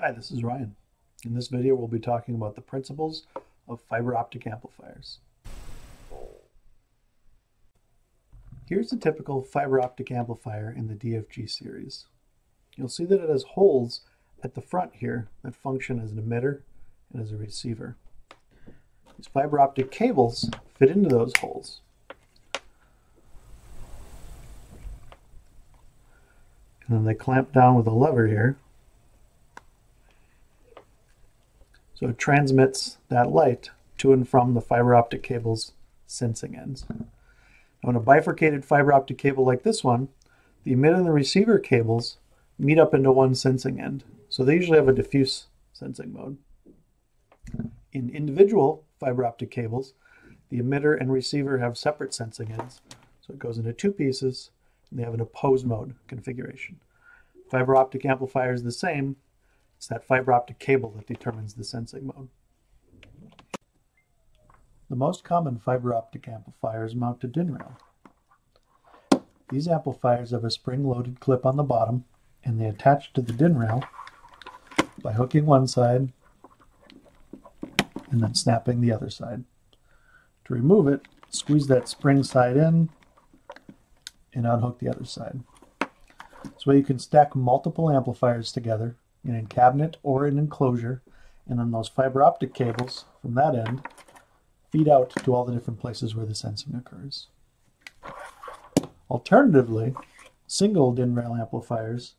Hi, this is Ryan. In this video, we'll be talking about the principles of fiber optic amplifiers. Here's a typical fiber optic amplifier in the DFG series. You'll see that it has holes at the front here that function as an emitter and as a receiver. These fiber optic cables fit into those holes. And then they clamp down with a lever here So it transmits that light to and from the fiber optic cable's sensing ends. Now in a bifurcated fiber optic cable like this one, the emitter and the receiver cables meet up into one sensing end. So they usually have a diffuse sensing mode. In individual fiber optic cables, the emitter and receiver have separate sensing ends. So it goes into two pieces and they have an opposed mode configuration. Fiber optic amplifier is the same, it's that fiber optic cable that determines the sensing mode. The most common fiber optic amplifiers mount to DIN rail. These amplifiers have a spring-loaded clip on the bottom and they attach to the DIN rail by hooking one side and then snapping the other side. To remove it, squeeze that spring side in and unhook the other side. This way you can stack multiple amplifiers together in a cabinet or an enclosure, and then those fiber optic cables from that end feed out to all the different places where the sensing occurs. Alternatively, single DIN rail amplifiers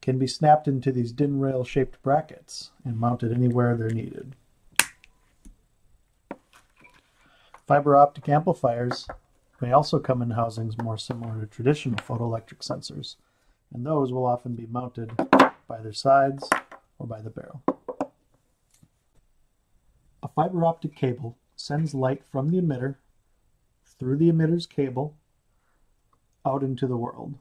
can be snapped into these DIN rail shaped brackets and mounted anywhere they're needed. Fiber optic amplifiers may also come in housings more similar to traditional photoelectric sensors, and those will often be mounted by their sides or by the barrel. A fiber optic cable sends light from the emitter through the emitter's cable out into the world.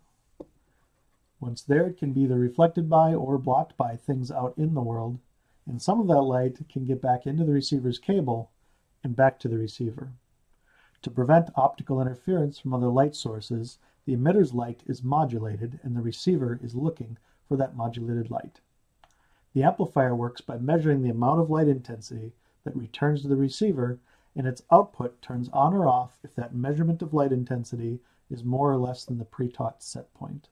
Once there, it can be either reflected by or blocked by things out in the world, and some of that light can get back into the receiver's cable and back to the receiver. To prevent optical interference from other light sources, the emitter's light is modulated and the receiver is looking for that modulated light. The amplifier works by measuring the amount of light intensity that returns to the receiver, and its output turns on or off if that measurement of light intensity is more or less than the pre-taught set point.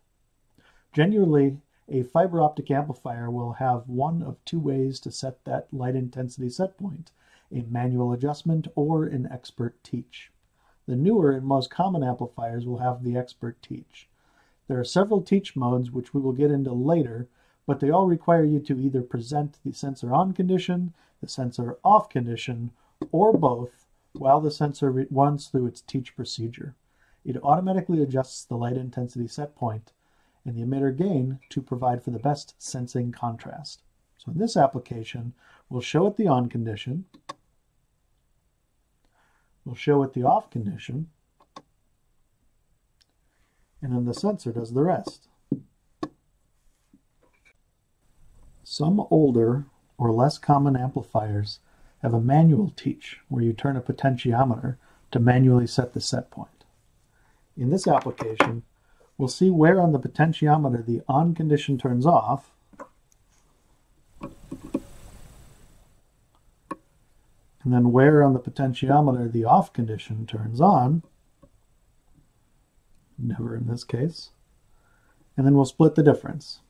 Generally, a fiber optic amplifier will have one of two ways to set that light intensity set point, a manual adjustment or an expert teach. The newer and most common amplifiers will have the expert teach. There are several teach modes which we will get into later, but they all require you to either present the sensor on condition, the sensor off condition, or both while the sensor runs through its teach procedure. It automatically adjusts the light intensity set point and the emitter gain to provide for the best sensing contrast. So in this application, we'll show it the on condition, we'll show it the off condition, and then the sensor does the rest. Some older or less common amplifiers have a manual teach where you turn a potentiometer to manually set the set point. In this application, we'll see where on the potentiometer the on condition turns off and then where on the potentiometer the off condition turns on never in this case. And then we'll split the difference.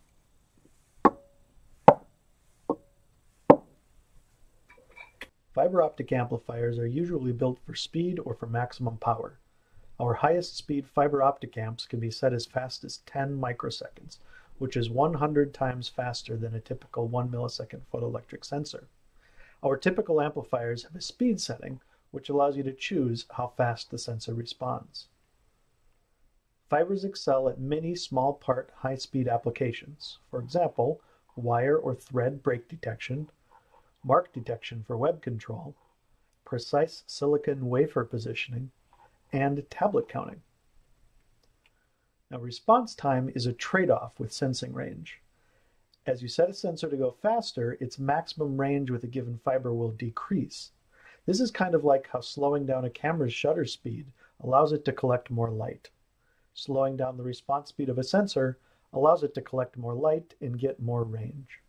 Fiber optic amplifiers are usually built for speed or for maximum power. Our highest speed fiber optic amps can be set as fast as 10 microseconds, which is 100 times faster than a typical 1 millisecond photoelectric sensor. Our typical amplifiers have a speed setting, which allows you to choose how fast the sensor responds. Fibers excel at many small part high-speed applications. For example, wire or thread break detection, mark detection for web control, precise silicon wafer positioning, and tablet counting. Now response time is a trade-off with sensing range. As you set a sensor to go faster, its maximum range with a given fiber will decrease. This is kind of like how slowing down a camera's shutter speed allows it to collect more light. Slowing down the response speed of a sensor allows it to collect more light and get more range.